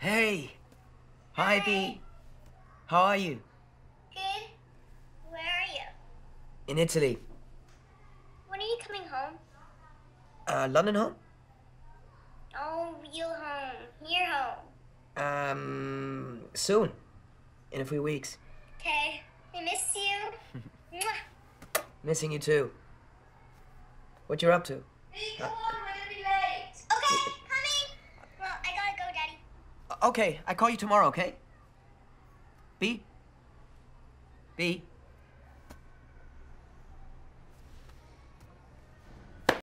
Hey. Hi, B. How are you? Good. Where are you? In Italy. When are you coming home? Uh, London home? Oh, real home. Your home. Um, soon. In a few weeks. Okay. I miss you. Mwah. Missing you too. What you're up to? Come Okay, I call you tomorrow, okay? B? B?